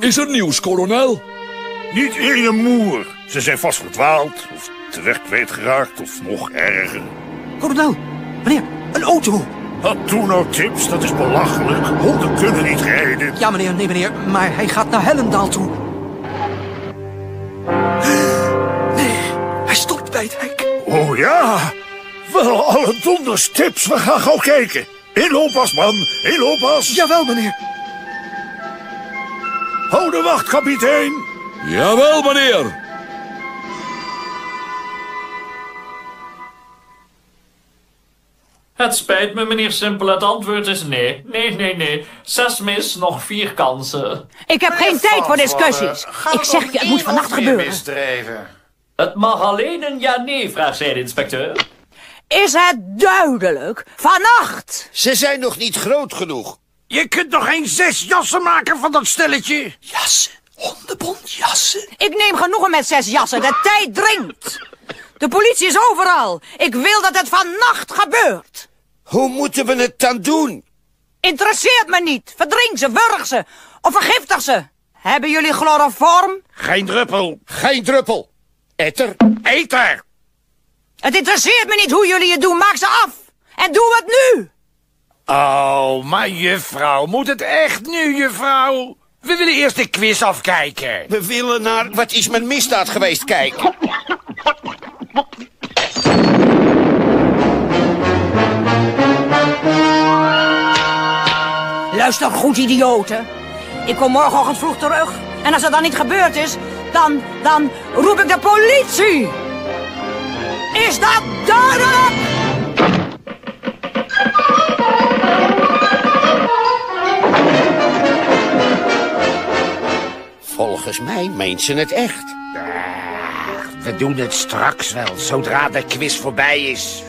Is er nieuws, kolonel? Niet ene moer. Ze zijn vast verdwaald, of de weg kwijtgeraakt, of nog erger. Kolonel, meneer, een auto. Wat toen nou, Tips? Dat is belachelijk. Honden kunnen niet rijden. Ja, meneer, nee, meneer, maar hij gaat naar Hellendaal toe. Nee, hij stopt bij het hek. Oh ja? Wel, alle donders, Tips. We gaan gauw kijken. Inlooppas, man. Inlooppas. Jawel, meneer. Hou de wacht, kapitein. Jawel, meneer. Het spijt me, meneer Simpel. Het antwoord is nee. Nee, nee, nee. Zes mis, nog vier kansen. Ik heb geen tijd voor discussies. Ik zeg je, het moet vannacht gebeuren. Misdrijven. Het mag alleen een ja-nee-vraag zijn, inspecteur. Is het duidelijk? Vannacht! Ze zijn nog niet groot genoeg. Je kunt nog geen zes jassen maken van dat stelletje? Jassen, hondenbond, jassen. Ik neem genoegen met zes jassen. De tijd dringt. De politie is overal. Ik wil dat het vannacht gebeurt. Hoe moeten we het dan doen? Interesseert me niet. Verdrink ze, wurg ze. Of vergiftig ze. Hebben jullie chloroform? Geen druppel. Geen druppel. Etter. Eter. Het interesseert me niet hoe jullie het doen. Maak ze af. En doe het nu. Oh, maar juffrouw, moet het echt nu, juffrouw? We willen eerst de quiz afkijken. We willen naar Wat is mijn misdaad geweest kijken. Luister goed, idioten. Ik kom morgenochtend vroeg terug. En als het dan niet gebeurd is, dan, dan roep ik de politie. Is dat duidelijk? Volgens mij meent ze het echt. We doen het straks wel, zodra de quiz voorbij is.